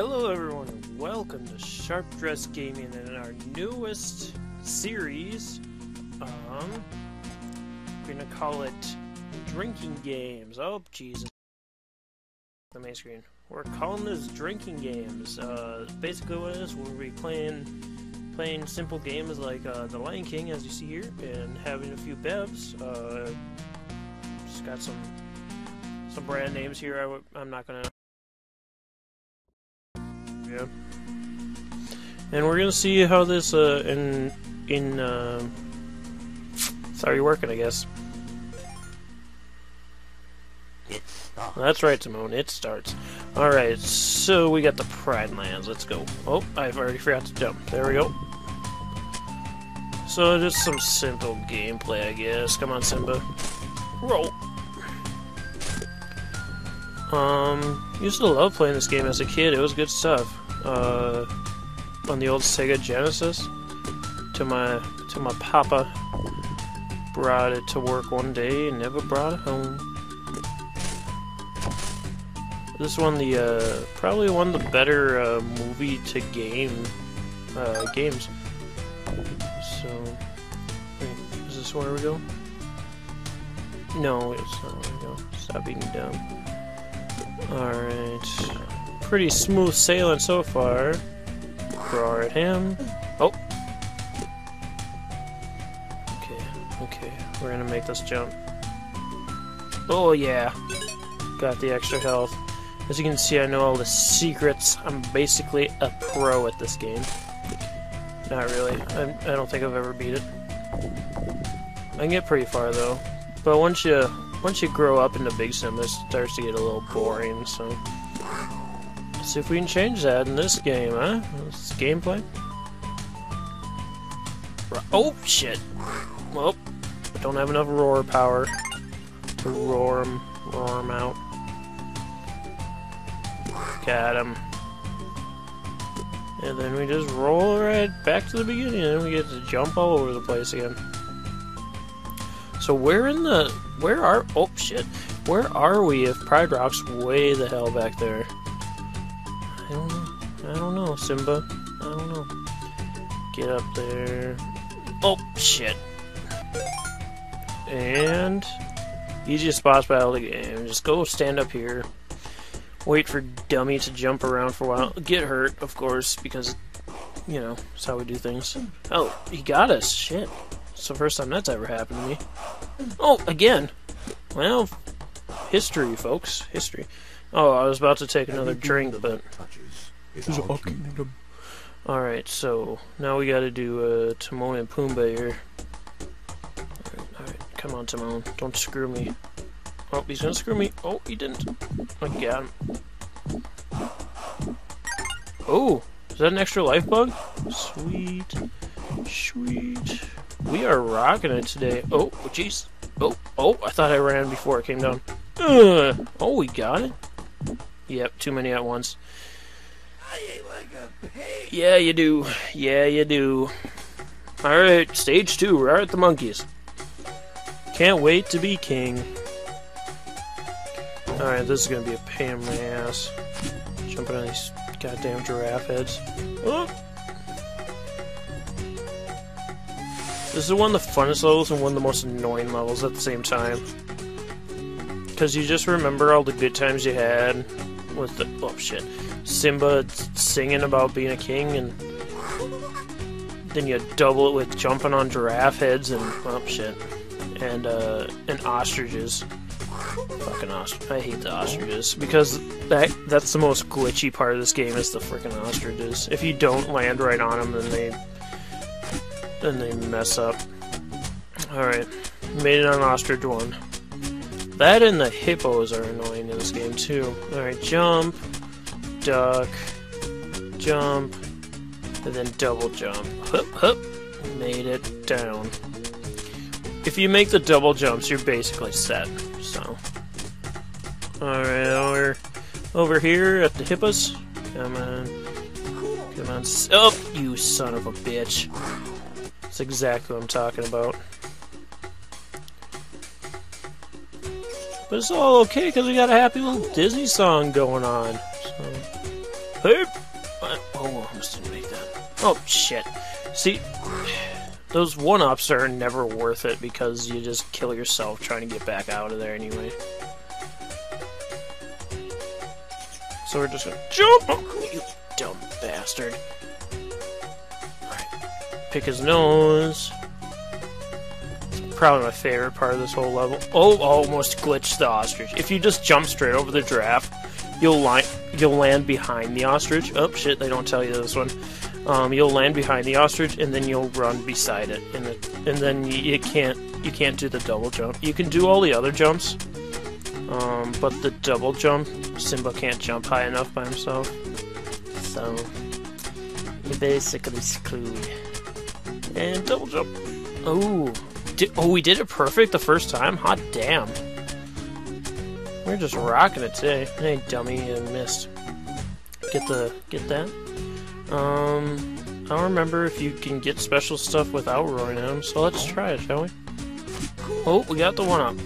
Hello everyone and welcome to Sharp Dress Gaming and our newest series, um, we're gonna call it Drinking Games. Oh, Jesus. The main screen. We're calling this Drinking Games. Uh, basically what it is, we'll be playing, playing simple games like uh, The Lion King, as you see here, and having a few bevs. Uh, just got some, some brand names here I w I'm not gonna yeah. And we're gonna see how this uh in in uh sorry working I guess. That's right, Simone. It starts. All right, so we got the Pride Lands. Let's go. Oh, I've already forgot to jump. There we go. So just some simple gameplay, I guess. Come on, Simba. Roll. Um, used to love playing this game as a kid. It was good stuff. Uh, on the old Sega Genesis. To my to my papa. Brought it to work one day and never brought it home. This one, the uh, probably one of the better uh, movie to game uh, games. So, wait, is this where we go? No, it's not where we go. Stop being dumb. Alright. Pretty smooth sailing so far. Roar at him. Oh! Okay, okay. We're gonna make this jump. Oh yeah! Got the extra health. As you can see, I know all the secrets. I'm basically a pro at this game. Not really. I'm, I don't think I've ever beat it. I can get pretty far though. But once you once you grow up into Big Sim, it starts to get a little boring. So see if we can change that in this game, huh? This gameplay. Oh shit! Well, I don't have enough roar power to roar him, roar him out. Got him. And then we just roll right back to the beginning, and we get to jump all over the place again. So where in the... Where are... Oh, shit. Where are we if Pride Rock's way the hell back there? I don't know. I don't know, Simba. I don't know. Get up there. Oh, shit. And... Easiest spots battle of the game. Just go stand up here. Wait for Dummy to jump around for a while. Get hurt, of course, because, you know, that's how we do things. Oh, he got us. Shit. It's the first time that's ever happened to me. Oh, again. Well, history, folks. History. Oh, I was about to take another drink, but... Alright, so now we gotta do uh, Timon and Pumbaa here. Alright, alright, come on, Timon. Don't screw me. Oh, he's gonna screw me. Oh, he didn't. I got him. Oh, is that an extra life bug? Sweet. Sweet. We are rocking it today. Oh, jeez. Oh, oh, I thought I ran before it came down. Ugh. Oh, we got it. Yep, too many at once. Yeah, you do. Yeah, you do. Alright, stage two. We're at the monkeys. Can't wait to be king. Alright, this is gonna be a pain in my ass. Jumping on these goddamn giraffe heads. Oh. This is one of the funnest levels and one of the most annoying levels at the same time. Because you just remember all the good times you had with the. Oh shit. Simba singing about being a king, and then you double it with jumping on giraffe heads and. Oh shit. And, uh, and ostriches. Fucking ostrich. I hate the ostriches because that that's the most glitchy part of this game is the freaking ostriches. If you don't land right on them, then they then they mess up. All right, made it on ostrich one. That and the hippos are annoying in this game too. All right, jump, duck, jump, and then double jump. Hup, hup. Made it down. If you make the double jumps, you're basically set. So, alright, over, over here at the hippos. Come on. Come on. Oh, you son of a bitch. That's exactly what I'm talking about. But it's all okay because we got a happy little Disney song going on. So! Oh, almost didn't make that. Oh, shit. See, those one-ups are never worth it because you just kill yourself trying to get back out of there anyway. So we're just gonna jump! Oh, you dumb bastard. Alright. Pick his nose. Probably my favorite part of this whole level. Oh, almost glitched the ostrich. If you just jump straight over the giraffe, you'll you'll land behind the ostrich. Oh shit, they don't tell you this one. Um, you'll land behind the ostrich and then you'll run beside it, and it, and then you, you can't you can't do the double jump. You can do all the other jumps, um, but the double jump, Simba can't jump high enough by himself. So, you're basically screwed. And double jump. Oh, did, oh, we did it perfect the first time? Hot damn. We're just rocking it today. Hey, dummy, you missed. Get the, get that? Um, I don't remember if you can get special stuff without roaring at him, so let's try it, shall we? Oh, we got the one up.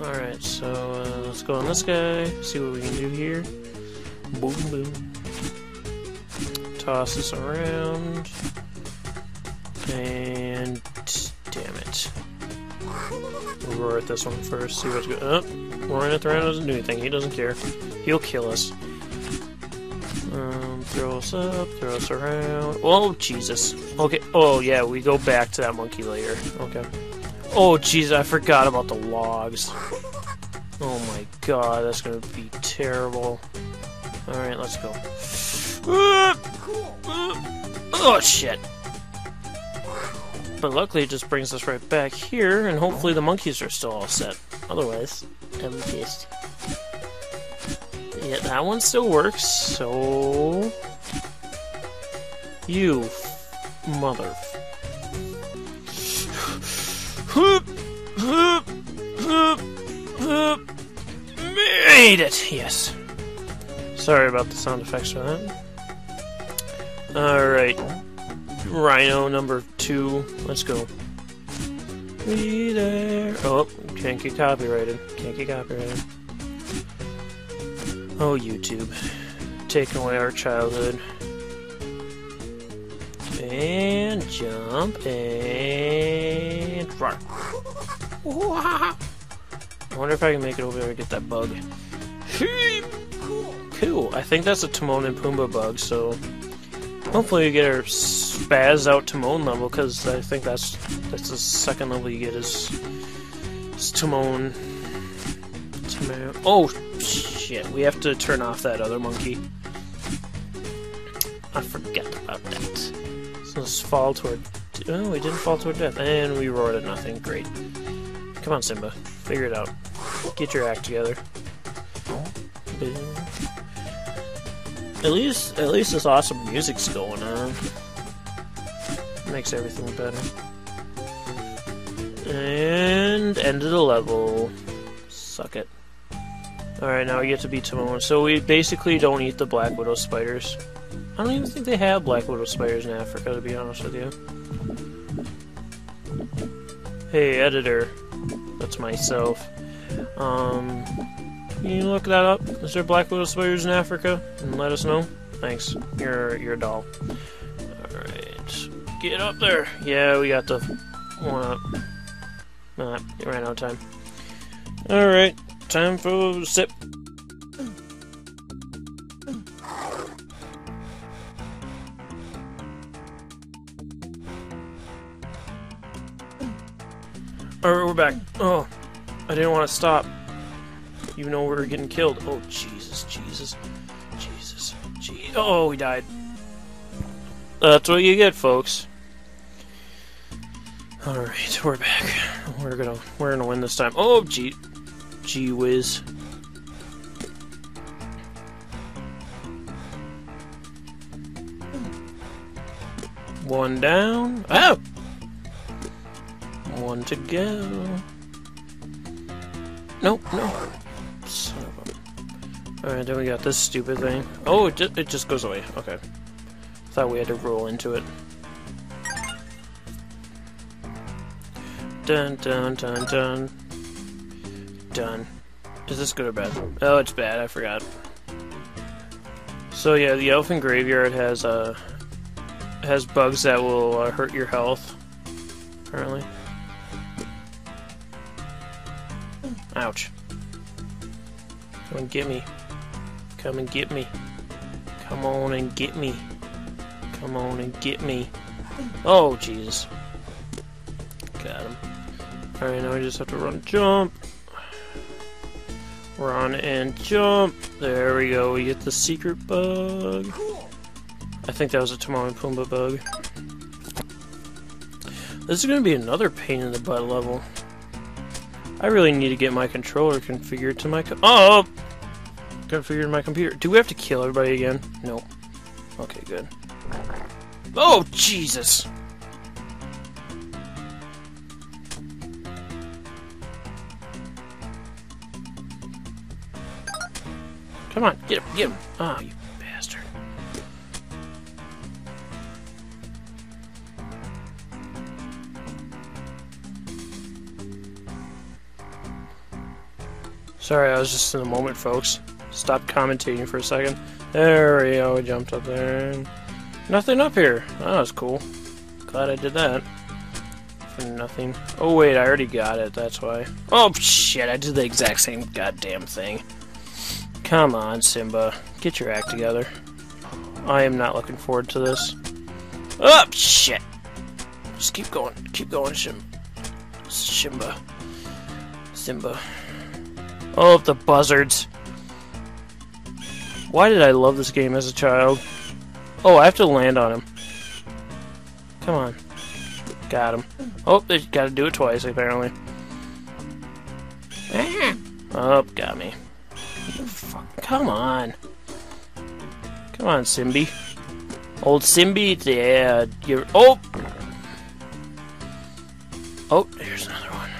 Alright, so uh, let's go on this guy, see what we can do here. Boom, boom. Toss this around. And... We'll roar at this one first, see what's good. Oh, roaring at the round doesn't do anything, he doesn't care. He'll kill us. Um, throw us up, throw us around. Oh, Jesus. Okay, oh yeah, we go back to that monkey later. Okay. Oh, jeez, I forgot about the logs. Oh my god, that's gonna be terrible. Alright, let's go. Oh, shit. But luckily it just brings us right back here, and hopefully the monkeys are still all set. Otherwise, I'm. Yeah, that one still works, so... You mother... Made it! Yes. Sorry about the sound effects for that. Alright. Rhino number Let's go. Be there. Oh, can't get copyrighted. Can't get copyrighted. Oh, YouTube. Taking away our childhood. And jump and run. I wonder if I can make it over there and get that bug. Cool. I think that's a Timon and Pumbaa bug, so hopefully we get our spaz out Timon level, because I think that's that's the second level you get is, is Timon. Timon. Oh shit! We have to turn off that other monkey. I forget about that. So let's fall toward. Oh, we didn't fall toward death, and we roared at nothing. Great. Come on, Simba. Figure it out. Get your act together. At least, at least this awesome music's going on. Makes everything better. And end of the level. Suck it. Alright, now we get to beat Timon. So we basically don't eat the Black Widow spiders. I don't even think they have Black Widow spiders in Africa, to be honest with you. Hey, editor. That's myself. Um, can you look that up? Is there black widow spiders in Africa? And let us know. Thanks. You're you're a doll. Get up there! Yeah, we got the one up. Nah, it ran out of time. Alright, time for sip. Alright, we're back. Oh, I didn't want to stop. You know we were getting killed. Oh, Jesus, Jesus, Jesus, Jesus. Oh, we died. That's what you get, folks. Alright, we're back. We're gonna we're gonna win this time. Oh gee gee whiz. One down. Oh! One to go. Nope, no. Son of a... Alright, then we got this stupid thing. Oh, it, it just goes away. Okay. Thought we had to roll into it. Dun dun dun dun. Done. Is this good or bad? Oh, it's bad. I forgot. So yeah, the Elephant Graveyard has uh has bugs that will uh, hurt your health. Apparently. Ouch. Come and get me. Come and get me. Come on and get me. Come on and get me. Oh, Jesus. Got him. Alright, now I just have to run jump. Run and jump. There we go. We get the secret bug. I think that was a Timon and Pumbaa bug. This is going to be another pain in the butt level. I really need to get my controller configured to my co Oh! Configured my computer. Do we have to kill everybody again? No. Okay, good. Oh, Jesus! Come on, get him, get him! Oh, you bastard. Sorry, I was just in a moment, folks. Stop commentating for a second. There we go, we jumped up there. Nothing up here. That was cool. Glad I did that. For nothing. Oh wait, I already got it, that's why. Oh shit, I did the exact same goddamn thing. Come on, Simba. Get your act together. I am not looking forward to this. Oh, shit! Just keep going. Keep going, Shim Shimba. Simba. Oh, the buzzards. Why did I love this game as a child? Oh, I have to land on him. Come on. Got him. Oh, they gotta do it twice, apparently. Oh, got me. Come on. Come on, Simbi. Old Simbi, yeah, you're... Oh! Oh, there's another one.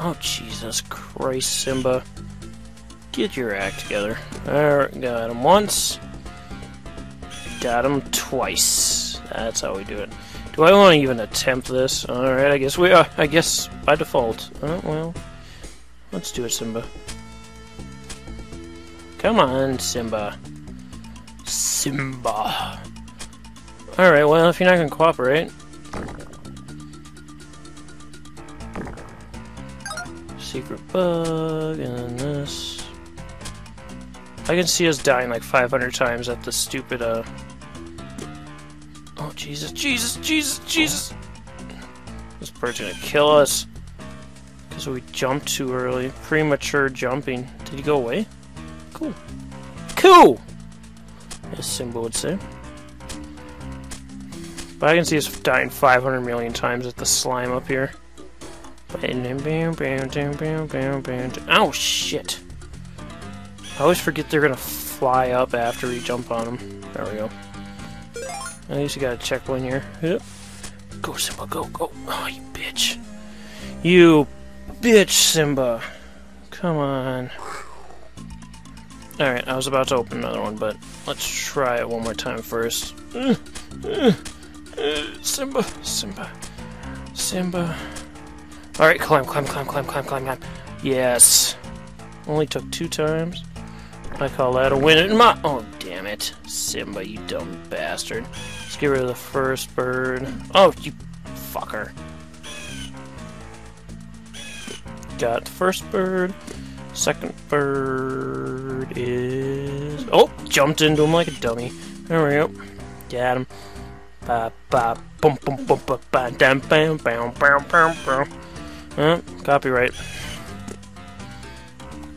Oh, Jesus Christ, Simba. Get your act together. Alright, got him once. Got him twice. That's how we do it. Do I want to even attempt this? Alright, I guess we are. I guess by default. Oh, well. Let's do it, Simba. Come on, Simba. Simba. Alright, well, if you're not gonna cooperate, Secret bug, and then this. I can see us dying like 500 times at the stupid, uh... Oh, Jesus, Jesus, Jesus, Jesus! This bird's gonna kill us. Because we jumped too early. Premature jumping. Did he go away? Cool. Cool! As Simba would say. But I can see us dying 500 million times at the slime up here. Oh shit! I always forget they're gonna fly up after we jump on them. There we go. At least you got a checkpoint here. Yep. Go Simba, go, go! Oh, you bitch! You bitch, Simba! Come on. Alright, I was about to open another one, but let's try it one more time first. Simba, Simba, Simba. Alright, climb, climb, climb, climb, climb, climb, climb. Yes. Only took two times. I call that a win in my- Oh, damn it. Simba, you dumb bastard. Get rid of the first bird. Oh, you fucker. Got the first bird. Second bird is... Oh! Jumped into him like a dummy. There we go. Got him. Ba ba boom boom boom ba ba dam bam bam bam bam bam. Uh, copyright.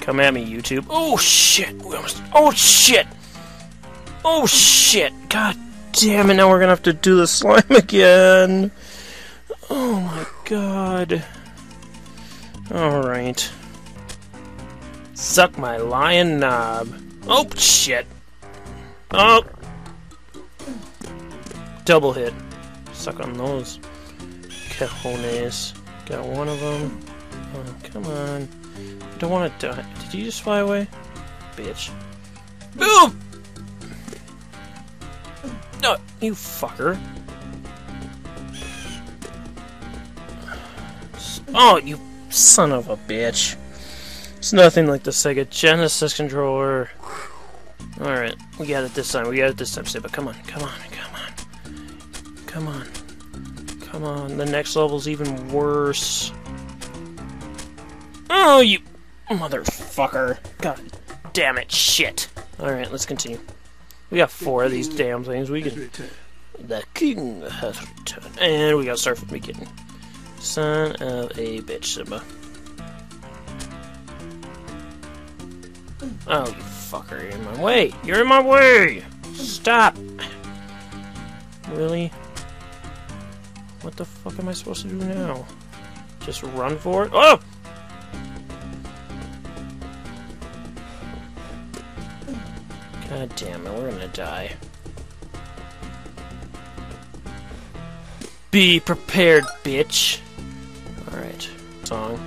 Come at me, YouTube. Oh shit! We almost. Oh shit! Oh shit! God damn it! Now we're gonna have to do the slime again. Oh my god. All right. Suck my lion knob. Oh shit! Oh. Double hit. Suck on those cajones. Got one of them. Oh, come on. Don't want to die. Did you just fly away? Bitch. Boom! No, you fucker. Oh, you son of a bitch. It's nothing like the Sega Genesis controller. Alright, we got it this time. We got it this time, Simba. Come on, come on, come on. Come on. Come on. The next level's even worse. Oh, you motherfucker. God damn it, shit. Alright, let's continue. We got four of these damn things. We can... The king has returned. And we gotta start from the beginning. Son of a bitch, Simba. Oh, you fucker, you're in my way! You're in my way! Stop! Really? What the fuck am I supposed to do now? Just run for it? Oh! God damn it, we're gonna die. Be prepared, bitch! Alright, song.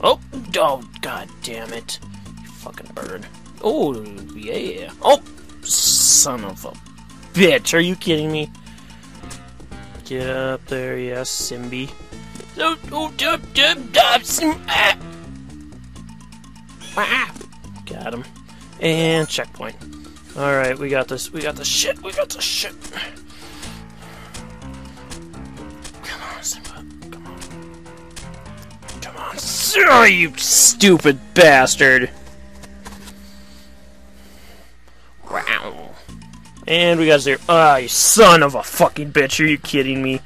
Oh! Oh, god damn it. You fucking bird. Oh, yeah. Oh! Son of a bitch, are you kidding me? Get up there, yes, Simbi. Oh, oh, dub, dub, dub, sim, ah! Got him. And checkpoint. Alright, we got this. We got the shit. We got the shit. Come on, Simba. Come on. Come on. Oh, you stupid bastard. Wow. And we got zero. Ah, you son of a fucking bitch. Are you kidding me?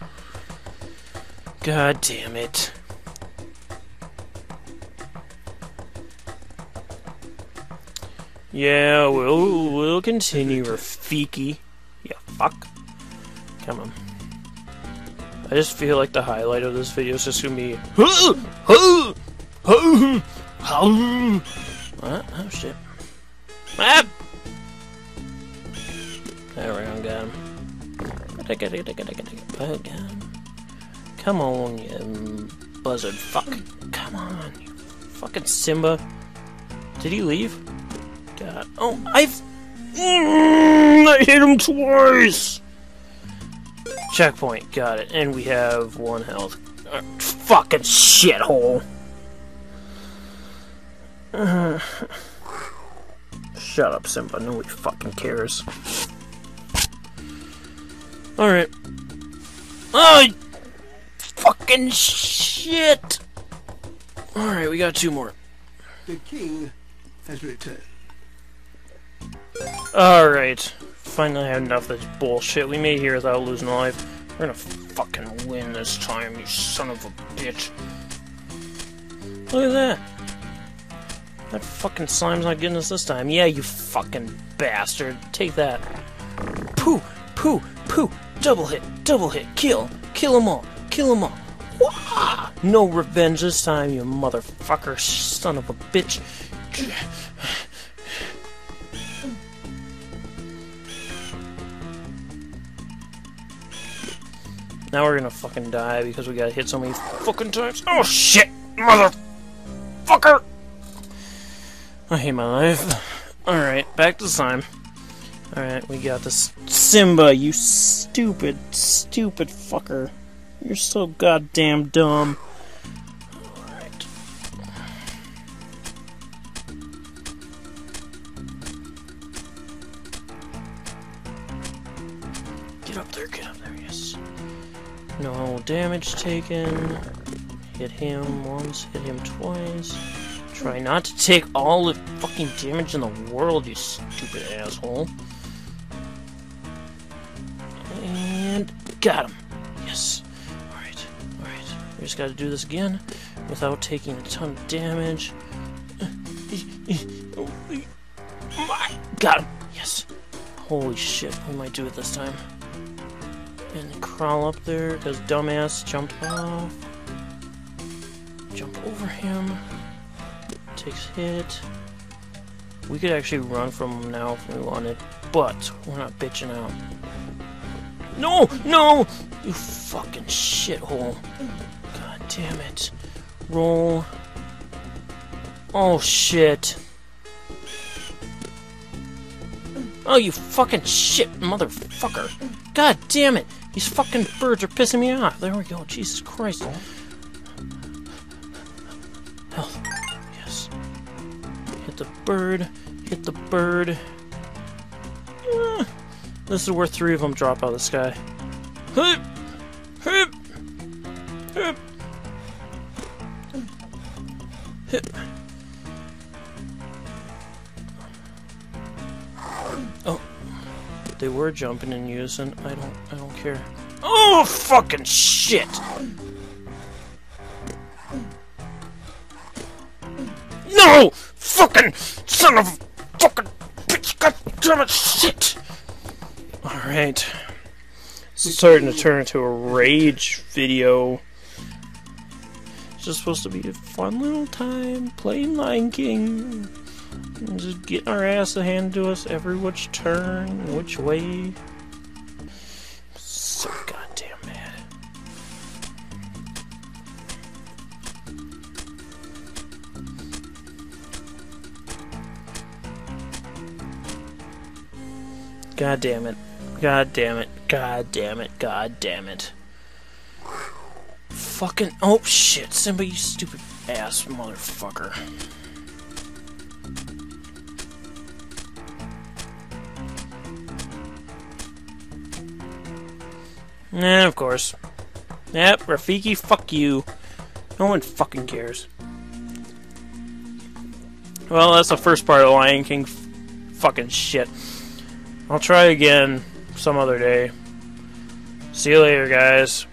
God damn it. Yeah, we'll we'll continue, Rafiki. Yeah, fuck. Come on. I just feel like the highlight of this video is just gonna be. What? Oh shit. Ah! There we go, got him. Oh, got him. Come on, you buzzard. Fuck. Come on, you fucking Simba. Did he leave? God. Oh, I've. Mm, I hit him twice! Checkpoint, got it. And we have one health. Uh, fucking shithole! Shut up, Simba. Nobody fucking cares. Alright. Oh, fucking shit! Alright, we got two more. The king has returned. Alright. Finally I had enough of this bullshit. We made here without losing a life. We're gonna fucking win this time, you son of a bitch. Look at that. That fucking slime's not getting us this time. Yeah, you fucking bastard. Take that. Pooh! Pooh! Pooh! Double hit! Double hit! Kill! Kill them all! Kill them all! Wah! No revenge this time, you motherfucker, son of a bitch. Now we're gonna fucking die because we got hit so many fucking times. Oh shit, motherfucker! I hate my life. Alright, back to slime. Alright, we got this. Simba, you stupid, stupid fucker. You're so goddamn dumb. Damage taken. Hit him once, hit him twice. Try not to take all the fucking damage in the world, you stupid asshole. And got him. Yes. Alright, alright. We just gotta do this again without taking a ton of damage. Got him. Yes. Holy shit, we might do it this time. And crawl up there, because dumbass jumped off. Jump over him. Takes hit. We could actually run from him now if we wanted, but we're not bitching out. No! No! You fucking shithole. God damn it. Roll. Oh shit. Oh, you fucking shit, motherfucker. God damn it. These fucking birds are pissing me off. There we go. Jesus Christ. Health. Yes. Hit the bird. Hit the bird. Uh, this is where three of them drop out of the sky. Hup! Hup! Hup! Hup! Oh, they were jumping in unison. I don't. I don't care. Oh, fucking shit! No! Fucking son of fucking bitch! God damn it! Shit! Alright. Starting to turn into a rage video. It's just supposed to be a fun little time playing Lion King. And just getting our ass handed to us every which turn, which way. So goddamn mad. God damn it. God damn it. God damn it. God damn it. Fucking. Oh shit, Simba, you stupid ass motherfucker. Yeah, of course. Yep, Rafiki, fuck you. No one fucking cares. Well, that's the first part of Lion King fucking shit. I'll try again some other day. See you later, guys.